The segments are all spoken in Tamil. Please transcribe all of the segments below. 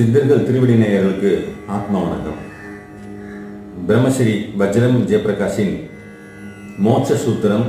சித்தர்கள் திருவடி நேயர்களுக்கு ஆத்மா வணக்கம். பிரம்மஸ்ரீ வஜ்ரம் ஜெயபிரகாஷின் மோட்ச சூத்திரம்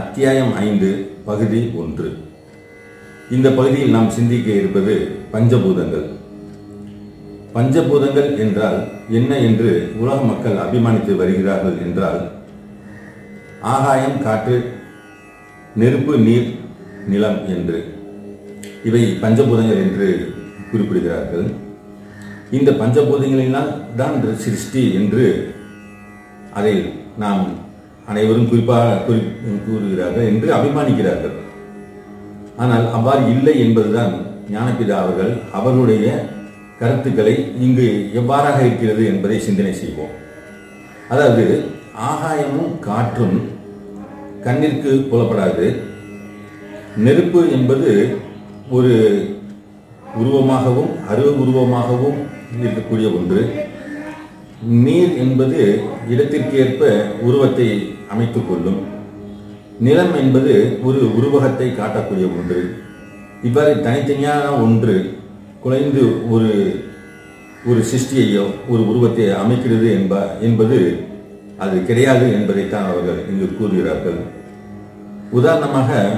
அத்தியாயம் ஐந்து பகுதி ஒன்று. இந்த பகுதியில் நாம் சிந்திக்க இருப்பது பஞ்சபூதங்கள். பஞ்சபூதங்கள் என்றால் என்ன என்று உலக மக்கள் அபிமானித்து வருகிறார்கள் என்றால் ஆகாயம் காற்று நெருப்பு நீர் நிலம் என்று. இவை பஞ்சபூதங்கள் என்று குறிப்பிடுகிறார்கள். இந்த பஞ்சபூதங்களினால் தான் சிருஷ்டி என்று அதை நாம் அனைவரும் குறிப்பாக கூறுகிறார்கள் என்று அபிமானிக்கிறார்கள். ஆனால் அவ்வாறு இல்லை என்பதுதான் ஞானபிதா அவர்கள் அவருடைய கருத்துக்களை இங்கு எவ்வாறாக இருக்கிறது என்பதை சிந்தனை செய்வோம். அதாவது ஆகாயமும் காற்றும் கண்ணிற்கு புலப்படாது. நெருப்பு என்பது ஒரு உருவமாகவும் அருவ உருவமாகவும் இருக்கக்கூடிய ஒன்று. நீர் என்பது இடத்திற்கேற்ப உருவத்தை அமைத்துக் கொள்ளும். நிலம் என்பது ஒரு உருவகத்தை காட்டக்கூடிய ஒன்று. இவ்வாறு தனித்தனியான ஒன்று குலைந்து ஒரு ஒரு சிருஷ்டியையோ ஒரு உருவத்தை அமைக்கிறது என்ப என்பது அது கிடையாது என்பதைத்தான் அவர்கள் இங்கு கூறுகிறார்கள். உதாரணமாக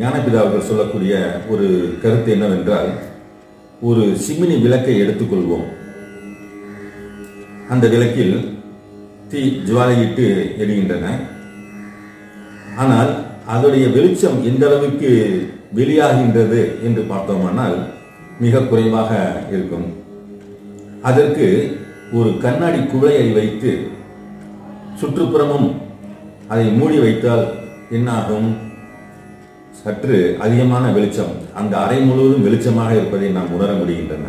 ஞானபிதா அவர்கள் சொல்லக்கூடிய ஒரு கருத்து என்னவென்றால் ஒரு சிமினி விளக்கை எடுத்துக்கொள்வோம். அந்த விளக்கில் தீ ஜுவாலையிட்டு எரிகின்றன. ஆனால் அதனுடைய வெளிச்சம் எந்த அளவுக்கு வெளியாகின்றது என்று பார்த்தோமானால் மிக குறைவாக இருக்கும். அதற்கு ஒரு கண்ணாடி குவளையை வைத்து சுற்றுப்புறமும் அதை மூடி வைத்தால் என்னாகும்? சற்று அதிகமான வெளிச்சம் அந்த அறை முழுவதும் வெளிச்சமாக இருப்பதை நாம் உணர முடிகின்றன.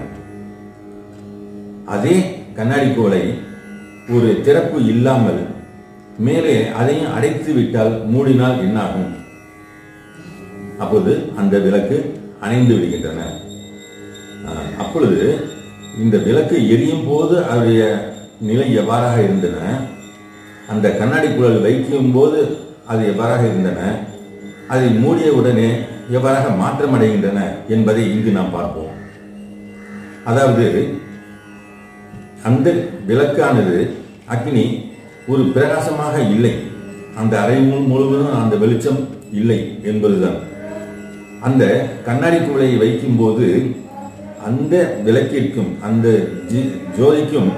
அதே கண்ணாடி கோலை ஒரு திறப்பு இல்லாமல் மேலே அதையும் அடைத்து விட்டால் மூடினால் என்னாகும்? அப்போது அந்த விளக்கு அணைந்து விடுகின்றன. அப்பொழுது இந்த விளக்கு எரியும் போது அதனுடைய நிலை எவ்வாறாக இருந்தன? அந்த கண்ணாடி குழல் வைக்கும் போது அது எவ்வாறாக இருந்தன? அதை மூடிய உடனே எவ்வாறாக மாற்றமடைகின்றன என்பதை இங்கு நாம் பார்ப்போம். அதாவது அந்த விளக்கானது அக்னி ஒரு பிரகாசமாக இல்லை. அந்த அறை முழுவதும் அந்த வெளிச்சம் இல்லை என்பதுதான். அந்த கண்ணாடி குவளையை வைக்கும்போது அந்த விளக்கிற்கும் அந்த ஜோதிக்கும்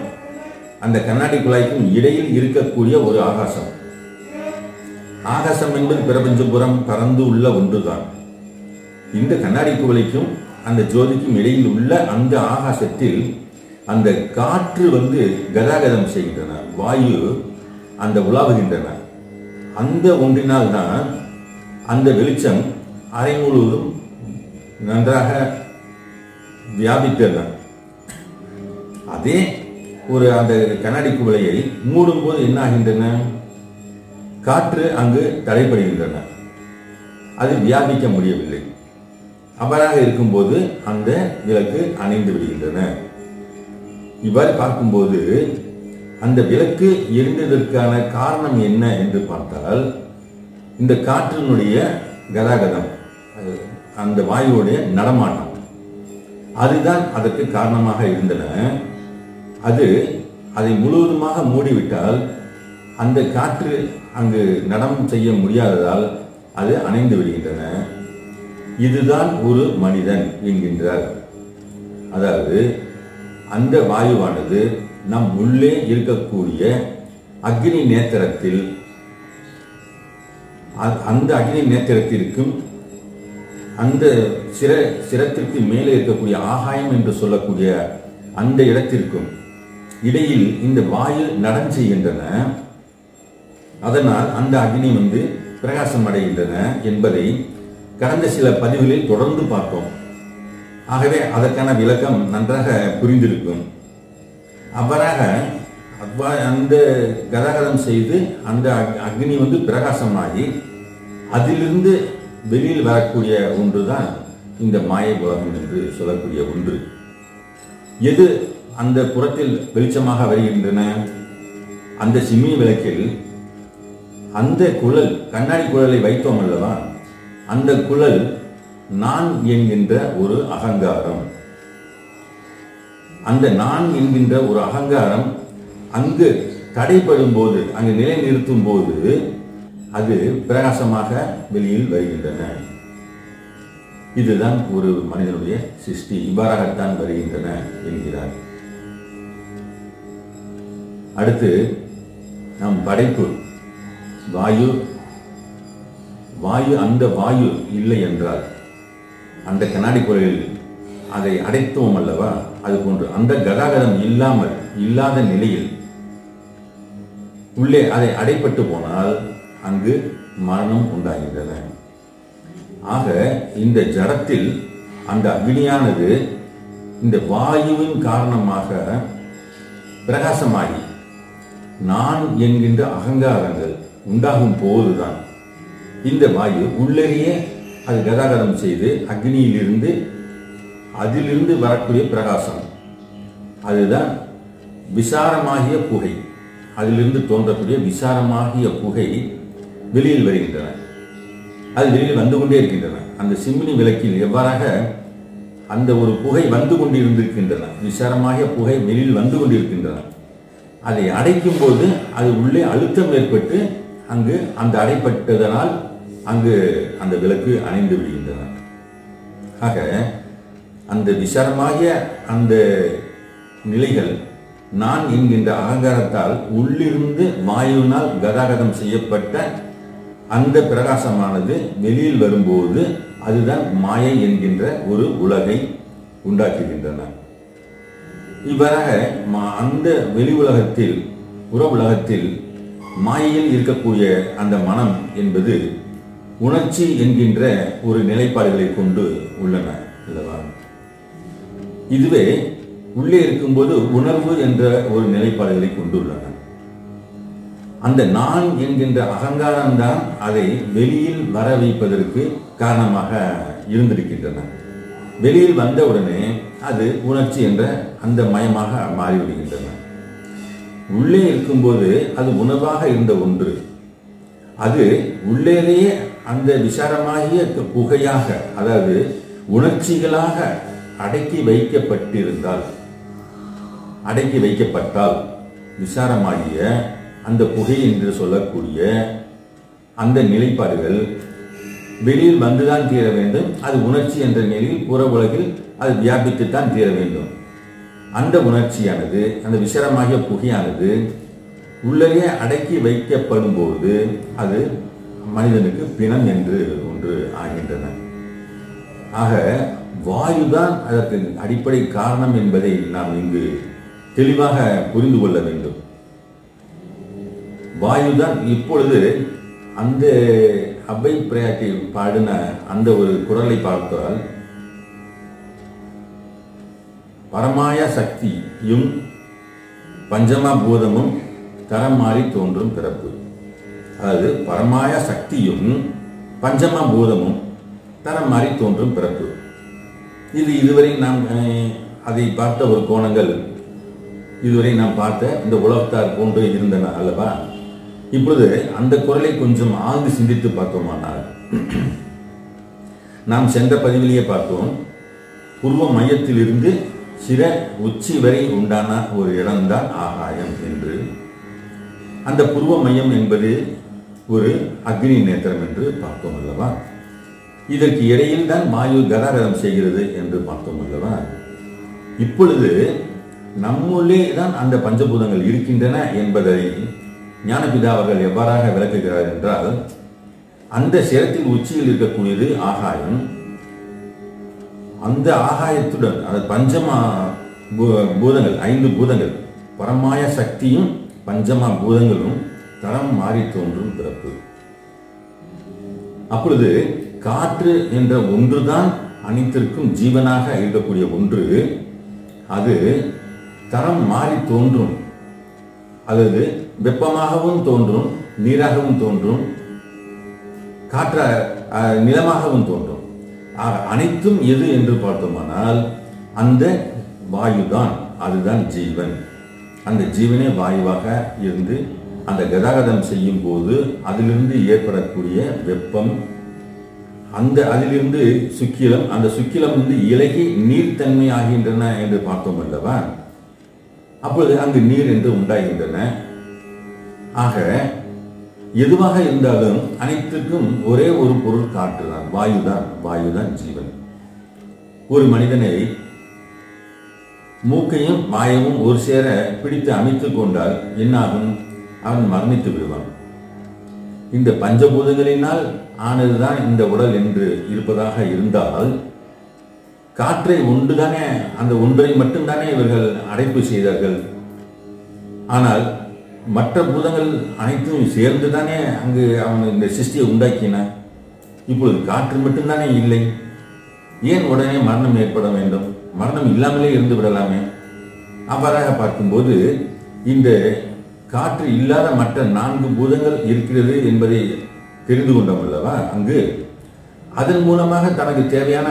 அந்த கண்ணாடி குழாய்க்கும் இடையில் இருக்கக்கூடிய ஒரு ஆகாசம். ஆகாசம் என்பது பிரபஞ்சபுரம் பறந்து உள்ள ஒன்றுதான். இந்த கண்ணாடி குவளைக்கும் அந்த ஜோதிக்கும் இடையில் உள்ள அந்த ஆகாசத்தில் அந்த காற்று வந்து கதாகதம் செய்கின்றன வாயு அந்த உலாவுகின்றன. அந்த ஒன்றினால் தான் அந்த வெளிச்சம் அறை முழுவதும் நன்றாக வியாபித்தன அதே ஒரு அந்த கண்ணாடி குவளையை மூடும் போது என்ன ஆகின்றன காற்று அங்கு தடைபடுகின்றன. அது வியாபிக்க முடியவில்லை. அவ்வாறாக இருக்கும்போது அந்த விளக்கு அணைந்து விடுகின்றன. இவ்வாறு பார்க்கும்போது அந்த விளக்கு எரிந்ததற்கான காரணம் என்ன என்று பார்த்தால் இந்த காற்றினுடைய கதாகதம் அந்த வாயுடைய நடமாட்டம். அதுதான் அதற்கு காரணமாக இருந்தன. அது அதை முழுவதுமாக மூடிவிட்டால் அந்த காற்று அங்கு நடனம் செய்ய முடியாததால் அது அணைந்து விடுகின்றன. இதுதான் ஒரு மனிதன் என்கின்றார். அதாவது அந்த வாயுவானது நம் உள்ளே இருக்கக்கூடிய அக்னி நேத்திரத்தில் அந்த அக்னி நேத்திரத்திற்கும் அந்த சிர சிரத்திற்கு மேலே இருக்கக்கூடிய ஆகாயம் என்று சொல்லக்கூடிய அந்த இடத்திற்கும் இடையில் இந்த வாயு நடம் செய்கின்றன. அதனால் அந்த அக்னி வந்து பிரகாசம் அடைகின்றன என்பதை கடந்த சில பதிவுகளில் தொடர்ந்து பார்த்தோம். ஆகவே அதற்கான விளக்கம் நன்றாக புரிந்திருக்கும். அவ்வாறாக அந்த கதகதம் செய்து அந்த அக்னி வந்து பிரகாசமாகி அதிலிருந்து வெளியில் வரக்கூடிய ஒன்று தான் இந்த மாய உலகம் என்று சொல்லக்கூடிய ஒன்று. எது அந்த புறத்தில் வெளிச்சமாக வருகின்றன? அந்த சிம்மி விளக்கில் அந்த குழல் கண்ணாடி குழலை வைத்தோம் அல்லவா? அந்த குழல் நான் என்கின்ற ஒரு அகங்காரம். அந்த நான் என்கின்ற ஒரு அகங்காரம் அங்கு தடைப்படும் போது அங்கு நிலை நிறுத்தும் போது அது பிரகாசமாக வெளியில் வருகின்றன. இதுதான் ஒரு மனிதனுடைய சிருஷ்டி. இவ்வாறாகத்தான் வருகின்றன என்கிறார். அடுத்து நம் படைப்பு. வாயு வாயு அந்த வாயு இல்லை என்றால் அந்த கண்ணாடி குரலில் அதை அடைத்தோம் அல்லவா? அது போன்று அந்த கதாகதம் இல்லாமல் இல்லாத நிலையில் உள்ளே அதை அடைப்பட்டு போனால் அங்கு மரணம் உண்டாகின்றன. ஆக இந்த ஜடத்தில் அந்த அக்னியானது இந்த வாயுவின் காரணமாக பிரகாசமாகி நான் என்கின்ற அகங்காரங்கள் உண்டாகும் போதுதான். இந்த வாயு உள்ளேயே அது கதாகதம் செய்து அக்னியிலிருந்து அதிலிருந்து வரக்கூடிய பிரகாசம். அதுதான் விசாரமாகிய புகை. அதிலிருந்து தோன்றக்கூடிய விசாரமாகிய புகை வெளியில் வருகின்றன. அது வெளியில் வந்து கொண்டே இருக்கின்றன. அந்த சிம்னி விளக்கில் எவ்வாறாக அந்த ஒரு புகை வந்து கொண்டிருந்திருக்கின்றன விசாரமாகிய புகை வெளியில் வந்து கொண்டிருக்கின்றன அதை அடைக்கும் போது அது உள்ளே அழுத்தம் ஏற்பட்டு அங்கு அந்த அடைப்பட்டதனால் அங்கு அந்த விளக்கு அணைந்து விடுகின்றன. ஆக அந்த விசாரமாகிய அந்த நிலைகள் நான் என்கின்ற அகங்காரத்தால் உள்ளிருந்து வாயுவினால் கதாகதம் செய்யப்பட்ட அந்த பிரகாசமானது வெளியில் வரும்போது அதுதான் மாயை என்கின்ற ஒரு உலகை உண்டாக்குகின்றன. இவ்வாறாக மா- அந்த வெளி உலகத்தில் உற உலகத்தில் மாயையில் இருக்கக்கூடிய அந்த மனம் என்பது உணர்ச்சி என்கின்ற ஒரு நிலைப்பாடுகளை கொண்டு உள்ளன அல்லவா? இதுவே உள்ளே இருக்கும்போது உணர்வு என்ற ஒரு நிலைப்பாடுகளை கொண்டுள்ளன. அந்த நான் என்கின்ற அகங்காரம்தான் அதை வெளியில் வர வைப்பதற்கு காரணமாக இருந்திருக்கின்றன. வெளியில் வந்தவுடனே அது உணர்ச்சி என்ற அந்த மயமாக மாறிவிடுகின்றன. உள்ளே இருக்கும்போது அது உணவாக இருந்த ஒன்று. அது உள்ளேலேயே அந்த விசாரமாகிய புகையாக அதாவது உணர்ச்சிகளாக அடக்கி வைக்கப்பட்டிருந்தால் அடக்கி வைக்கப்பட்டால் விசாரமாகிய அந்த புகை என்று சொல்லக்கூடிய அந்த நிலைப்பாடுகள் வெளியில் வந்துதான் தீர வேண்டும். அது உணர்ச்சி என்ற நிலையில் புற உலகில் அது வியாபித்துத்தான் தீர வேண்டும். அந்த உணர்ச்சியானது அந்த விசாரமாகிய புகையானது உள்ளே அடக்கி வைக்கப்படும் போது அது மனிதனுக்கு பிணம் என்று ஒன்று ஆகின்றன. ஆக வாயுதான் அதற்கு அடிப்படை காரணம் என்பதை நாம் இங்கு தெளிவாக புரிந்து கொள்ள வேண்டும். வாயுதான் இப்பொழுது அந்த அபை பிரயாக்கை பாடின அந்த ஒரு குரலை பார்த்தால் பரமாய சக்தியும் பஞ்சமா பூதமும் தரம் மாறி தோன்றும் பிறப்பு. அதாவது பரமாய சக்தியும் பஞ்சமா பூதமும் தரம் மாறி தோன்றும் பிறப்பு. இது இதுவரை நாம் அதை பார்த்த ஒரு கோணங்கள். இதுவரை நாம் பார்த்த இந்த உலகத்தார் போன்று இருந்தன அல்லவா? இப்பொழுது அந்த குரலை கொஞ்சம் ஆழ்ந்து சிந்தித்து பார்த்தோமானால் நாம் சென்ற பதிவிலேயே பார்த்தோம். பூர்வ மையத்திலிருந்து சிற உச்சி வரை உண்டான ஒரு இடம்தான் ஆகாயம் என்று. அந்த புருவ மையம் என்பது ஒரு அக்னி நேத்திரம் என்று பார்த்தோம் அல்லவா? இதற்கு இடையில் தான் வாயு கதாகதம் செய்கிறது என்று பார்த்தோம் அல்லவா? இப்பொழுது நம்முள்ளே தான் அந்த பஞ்சபூதங்கள் இருக்கின்றன என்பதை ஞானபிதா அவர்கள் எவ்வாறாக விளக்குகிறார் என்றால் அந்த சிரத்தின் உச்சியில் இருக்கக்கூடியது ஆகாயம் அந்த ஆகாயத்துடன் அந்த பஞ்சமா பூ- பூதங்கள் ஐந்து பூதங்கள் பரமாய சக்தியும் பஞ்சமா பூதங்களும் தரம் மாறி தோன்றும் பிறப்பு. அப்பொழுது காற்று என்ற ஒன்றுதான் அனைத்திற்கும் ஜீவனாக இருக்கக்கூடிய ஒன்று. அது தரம் மாறி தோன்றும். அதாவது வெப்பமாகவும் தோன்றும் நீராகவும் தோன்றும் காற்ற நிலமாகவும் தோன்றும். அனைத்தும் எது என்று பார்த்தோமானால் அந்த வாயுதான் அதுதான் ஜீவன். அந்த ஜீவனே வாயுவாக இருந்து அந்த கதாகதம் செய்யும் போது அதிலிருந்து ஏற்படக்கூடிய வெப்பம் அந்த அதிலிருந்து சுக்கிலம் அந்த சுக்கிலம் வந்து இலகி நீர்த்தன்மை ஆகின்றன என்று பார்த்தோம் அல்லவா? அப்பொழுது அங்கு நீர் என்று உண்டாகின்றன. ஆக எதுவாக இருந்தாலும் அனைத்துக்கும் ஒரே ஒரு பொருள் காற்று தான் வாயுதான். வாயுதான் ஜீவன். ஒரு மனிதனை மூக்கையும் வாயவும் ஒரு சேர பிடித்து அமைத்துக் கொண்டால் என்னாகும்? அவன் மரணித்து விடுவான். இந்த பஞ்சபூதங்களினால் ஆனதுதான் இந்த உடல் என்று இருப்பதாக இருந்தால் காற்றை ஒன்றுதானே அந்த ஒன்றை மட்டும்தானே இவர்கள் அடைப்பு செய்தார்கள்? ஆனால் மற்ற பூதங்கள் அனைத்தும் சேர்ந்து தானே அங்கு அவன் இந்த சிருஷ்டியை உண்டாக்கின இப்பொழுது காற்று மட்டும்தானே இல்லை. ஏன் உடனே மரணம் ஏற்பட வேண்டும்? மரணம் இல்லாமலே இருந்து விடலாமே. அவ்வாறாக பார்க்கும்போது இந்த காற்று இல்லாத மற்ற நான்கு பூதங்கள் இருக்கிறது என்பதை தெரிந்து கொண்டோம் அல்லவா? அங்கு அதன் மூலமாக தனக்கு தேவையான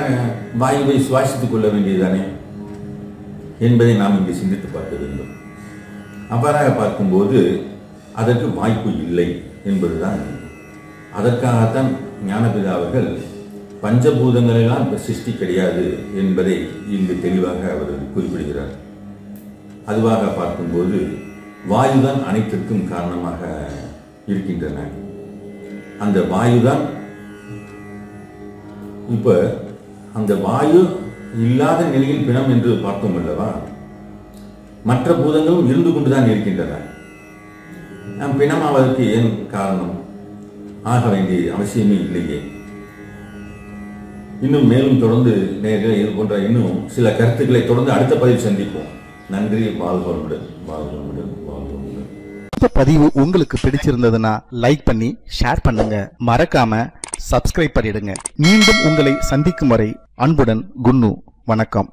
வாயுவை சுவாசித்துக் கொள்ள வேண்டியதுதானே என்பதை நாம் இங்கு சிந்தித்து பார்க்க வேண்டும். அவ்வாறாக பார்க்கும்போது அதற்கு வாய்ப்பு இல்லை என்பதுதான் அதற்காகத்தான் ஞானபிதா அவர்கள் பஞ்சபூதங்களெல்லாம் இப்ப சிருஷ்டி கிடையாது என்பதை இங்கு தெளிவாக அவர் குறிப்பிடுகிறார். அதுவாக பார்க்கும்போது வாயுதான் அனைத்திற்கும் காரணமாக இருக்கின்றன. அந்த வாயுதான் இப்ப அந்த வாயு இல்லாத நிலையில் பிணம் என்று பார்த்தோம் அல்லவா? மற்ற பூதங்களும் இருந்து கொண்டுதான் இருக்கின்றன. நாம் பிணமாவதற்கு ஏன் காரணம்? ஆக வேண்டிய அவசியமே இல்லையே. இன்னும் மேலும் தொடர்ந்து நேரில் இது போன்ற இன்னும் சில கருத்துக்களை தொடர்ந்து அடுத்த பதிவு சந்திப்போம். நன்றி வாழ்வருடன் வாழ்வருடன் வாழ்வருடன் இந்த பதிவு உங்களுக்கு பிடிச்சிருந்ததுன்னா லைக் பண்ணி ஷேர் பண்ணுங்க. மறக்காம சப்ஸ்கிரைப் பண்ணிடுங்க. மீண்டும் உங்களை சந்திக்கும் வரை அன்புடன் குன்னு வணக்கம்.